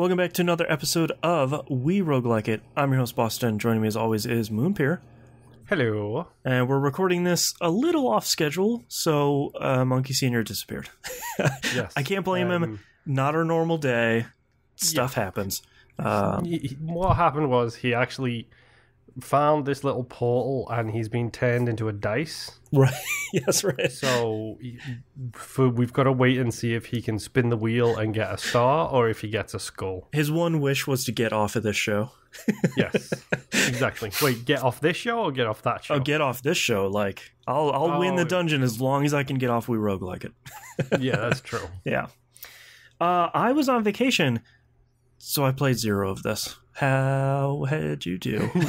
welcome back to another episode of We Roguelike It. I'm your host, Boston. Joining me as always is Moonpir. Hello. And we're recording this a little off schedule, so uh, Monkey Senior disappeared. Yes. I can't blame him. Um, Not our normal day. Stuff happens. Um, what happened was he actually found this little portal and he's been turned into a dice. right. yes, right. So for, we've got to wait and see if he can spin the wheel and get a star or if he gets a skull. His one wish was to get off of this show. Yes. exactly. Wait, get off this show or get off that show? Oh, get off this show. Like, I'll I'll win the Oh. dungeon as long as I can get off We Roguelike It. yeah, that's true. Yeah. Uh, I was on vacation, so I played zero of this. How had you do?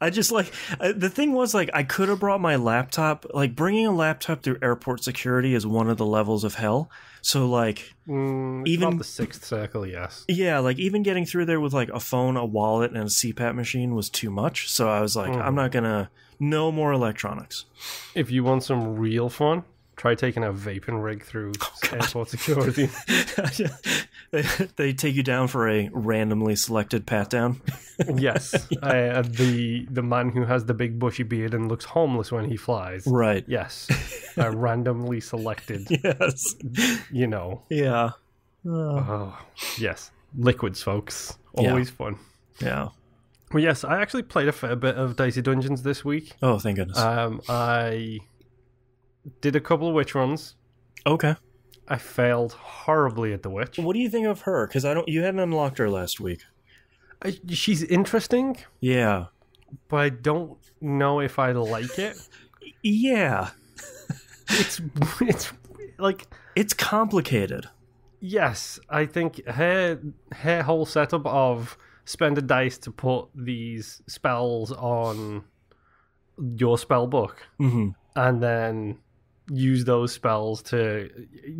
I just like the thing was like I could have brought my laptop. Like bringing a laptop through airport security is one of the levels of hell. So like Mm, Even- the sixth circle, yes. yeah, like even getting through there with like a phone, a wallet, and a CPAP machine was too much. So I was like, Mhm. I'm not gonna no more electronics. If you want some real fun, try taking a vaping rig through airport security. they, they take you down for a randomly selected pat down. Yes, uh, the the man who has the big bushy beard and looks homeless when he flies. Right. Yes, a randomly selected. Yes. You know. Yeah. Uh, Oh, yes, liquids, folks. Yeah. Always fun. yeah. Well, yes, I actually played a fair bit of Dicey Dungeons this week. Oh, thank goodness. Um, I did a couple of witch runs. okay. I failed horribly at the witch. What do you think of her? Because I don't. You hadn't unlocked her last week. I, she's interesting, Yeah. but I don't know if I like it. Yeah. It's it's like It's complicated. Yes, I think her her whole setup of spend a dice to put these spells on your spell book hmm and then use those spells to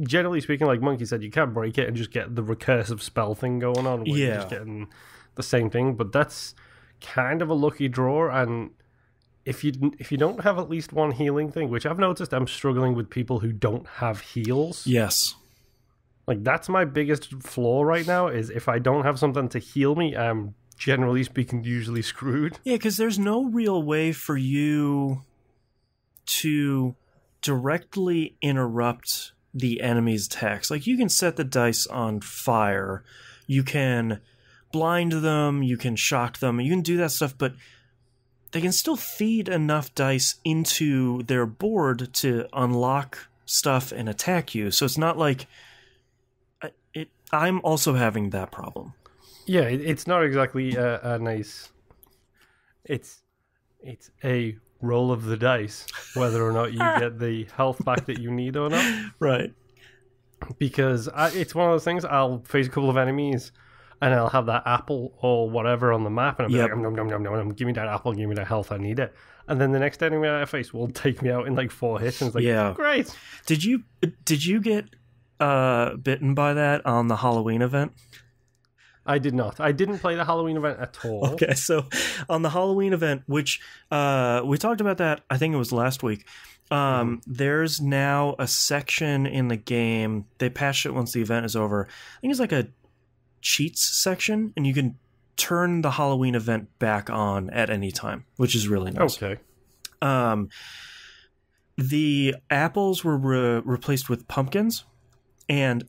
generally speaking like monkey said you can't break it and just get the recursive spell thing going on where you're just getting the same thing but that's kind of a lucky draw and if you if you don't have at least one healing thing which I've noticed I'm struggling with people who don't have heals Yes. like that's my biggest flaw right now is if I don't have something to heal me, I'm generally speaking usually screwed. Yeah, because there's no real way for you to directly interrupt the enemy's attacks. Like you can set the dice on fire, you can blind them, you can shock them, you can do that stuff, but they can still feed enough dice into their board to unlock stuff and attack you. So it's not like it. I'm also having that problem. Yeah, it, it's not exactly a, a nice. It's it's a roll of the dice whether or not you get the health back that you need or not. Right. Because I, it's one of those things. I'll face a couple of enemies. And I'll have that apple or whatever on the map, and I'll be Yep. like, nom, nom, nom, nom, nom, give me that apple, give me that health, I need it. And then the next enemy I face will take me out in like four hits, and it's like, Yeah. great. Did you did you get uh bitten by that on the Halloween event? I did not. I didn't play the Halloween event at all. Okay, so on the Halloween event, which uh we talked about that, I think it was last week. Um there's now a section in the game. They patched it once the event is over. I think it's like a cheats section and you can turn the Halloween event back on at any time, which is really nice. Okay. um, the apples were re- replaced with pumpkins, and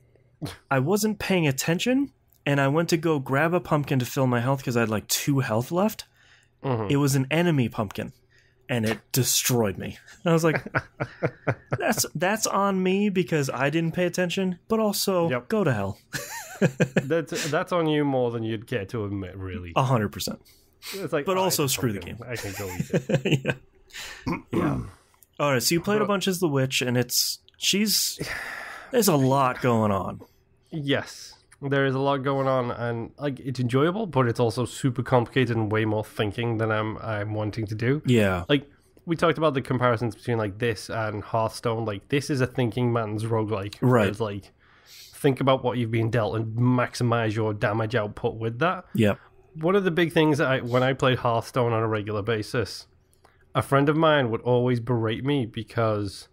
I wasn't paying attention. And I went to go grab a pumpkin to fill my health because I had like two health left. Mhm. It was an enemy pumpkin, and it destroyed me. I was like, "That's that's on me because I didn't pay attention." But also, Yep. go to hell, That's that's on you more than you'd care to admit, really. a hundred percent. It's like, but "Ah, also screw the game. I can go eat it. yeah. yeah. All right. So you played a bunch as the witch, and it's she's there's a lot going on. yes, there is a lot going on, and like it's enjoyable, but it's also super complicated and way more thinking than I'm I'm wanting to do. Yeah. Like we talked about the comparisons between like this and Hearthstone. Like this is a thinking man's roguelike. Right. It's like think about what you've been dealt and maximize your damage output with that. Yeah. one of the big things that I, when I played Hearthstone on a regular basis, a friend of mine would always berate me because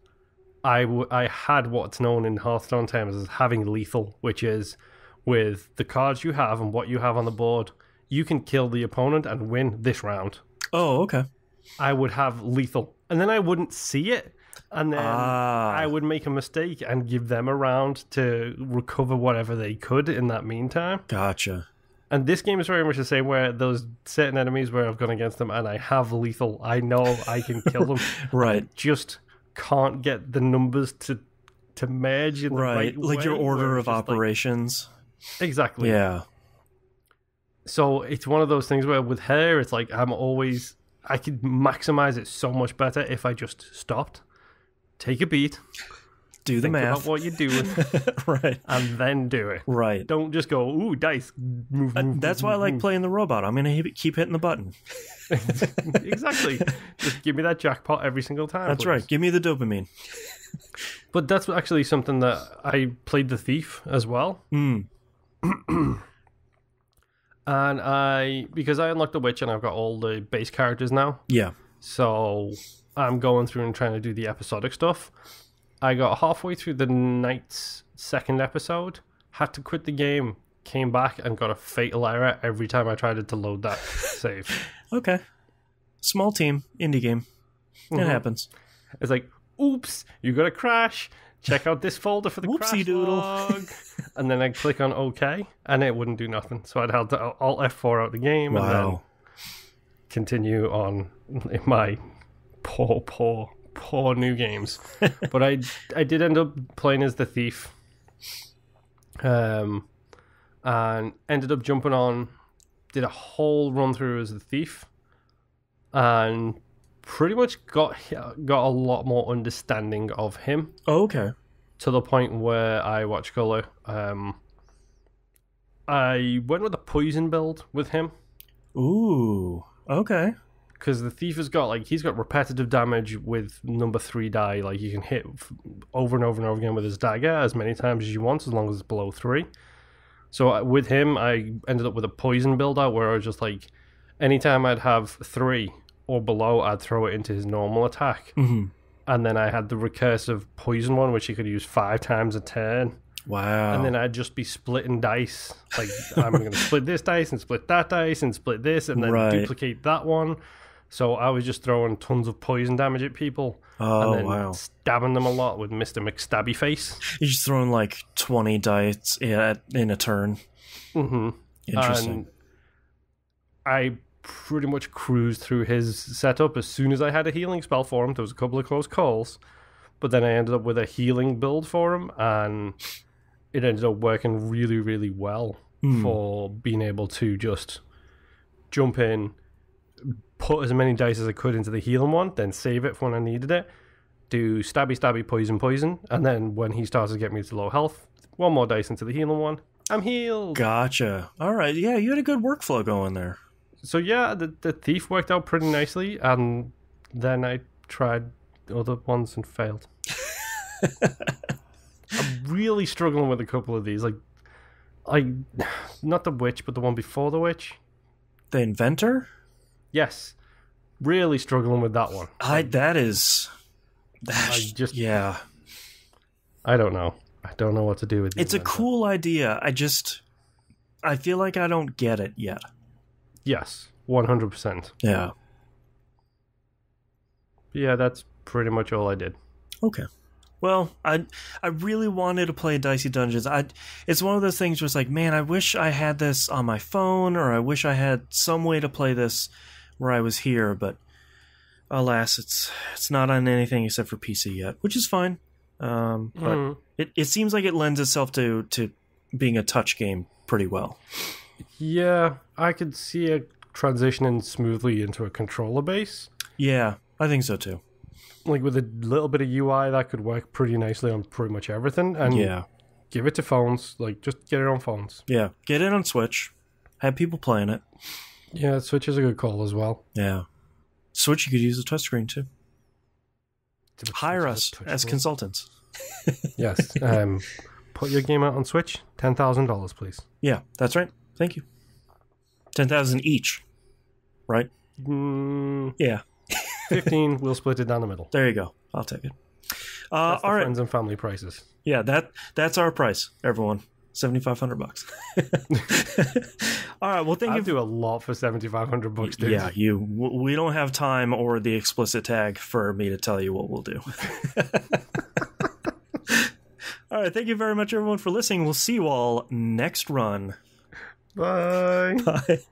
I, w- I had what's known in Hearthstone terms as having lethal, which is with the cards you have and what you have on the board, you can kill the opponent and win this round. Oh, okay. I would have lethal, and then I wouldn't see it, and then Ah. I would make a mistake and give them a round to recover whatever they could in that meantime. Gotcha. And this game is very much the same, where those certain enemies where I've gone against them and I have lethal, I know I can kill them, Right. just can't get the numbers to to merge in the right, Right. Like your way, where order of just like- operations. Exactly. yeah. So it's one of those things where with her, it's like I'm always I could maximize it so much better if I just stopped, take a beat, Do the think about math. what you're doing, right. and then do it. Right. Don't just go, ooh, dice, move, Uh, That's move, why I like move." playing the robot. I'm gonna hit, keep hitting the button. exactly. Just give me that jackpot every single time. That's please. right. Give me the dopamine. But that's actually something that I played the thief as well. Mm. And I because I unlocked the witch and I've got all the base characters now. Yeah. So I'm going through and trying to do the episodic stuff. I got halfway through the night's second episode, had to quit the game, came back and got a fatal error every time I tried to load that save. Okay. Small team indie game. It Mhm. happens. It's like, oops, you got a crash. Check out this folder for the Whoopsie doodle. log. and then I'd click on OK, and it wouldn't do nothing. So I'd have to Alt F4 out the game and then continue on in my poor, poor, poor new games. but I, I did end up playing as the thief, um, and ended up jumping on. Did a whole run through as the thief, and pretty much got got a lot more understanding of him Oh, okay. to the point where I watch color. Um, I went with a poison build with him Ooh. Okay. because the thief has got like he's got repetitive damage with number three die. Like you can hit f- over and over and over again with his dagger as many times as you want, as long as it's below three. So uh, with him, I ended up with a poison build out where I was just like, anytime I'd have three or below, I'd throw it into his normal attack, hmm and then I had the recursive poison one, which he could use five times a turn. Wow. and then I'd just be splitting dice. Like I'm going to split this dice and split that dice and split this and then Right. duplicate that one. So I was just throwing tons of poison damage at people oh, and then wow. stabbing them a lot with Mister McStabby face. You're just throwing like 20 dice in, a turn. hmm Interesting. And I pretty much cruised through his setup as soon as I had a healing spell for him. There was a couple of close calls, but then I ended up with a healing build for him, and it ended up working really, really well Hmm. for being able to just jump in, put as many dice as I could into the healing one, then save it for when I needed it. Do stabby, stabby, poison, poison, and then when he starts to get me to low health, one more dice into the healing one. I'm healed. Gotcha. All right. Yeah, you had a good workflow going there. So yeah, the the thief worked out pretty nicely, and then I tried other ones and failed. I'm really struggling with a couple of these, like, like not the witch, but the one before the witch. The inventor? Yes, really struggling with that one. I that is I just yeah. I don't know. I don't know what to do with. the It's a cool idea. I just I feel like I don't get it yet. Yes, one hundred percent. Yeah. Yeah, that's pretty much all I did. Okay. Well, I I really wanted to play Dicey Dungeons. I it's one of those things where it's like, man, I wish I had this on my phone, or I wish I had some way to play this where I was here. But alas, it's it's not on anything except for PC yet, which is fine. Um, but Mhm. it it seems like it lends itself to to being a touch game pretty well. Yeah, I could see it transitioning smoothly into a controller base. Yeah, I think so too. like with a little bit of UI that could work pretty nicely on pretty much everything and yeah, give it to phones like just get it on phones yeah. Get it on Switch. Have people playing it. yeah switch is a good call as well Yeah. Switch, you could use a touchscreen too. Hire us as consultants. yes um put your game out on switch $10000 please Yeah, that's right. Thank you. Ten thousand each. Right? mm, Yeah. 15 we'll split it down the middle There you go. I'll take it. Uh, all right. friends and family prices. Yeah, that that's our price, everyone. Seventy five hundred bucks. all right. Well, thank I you. do a lot for seventy five hundred bucks, dude. Yeah, you. We don't have time or the explicit tag for me to tell you what we'll do. all right. Thank you very much, everyone, for listening. We'll see you all next run. Bye. Bye.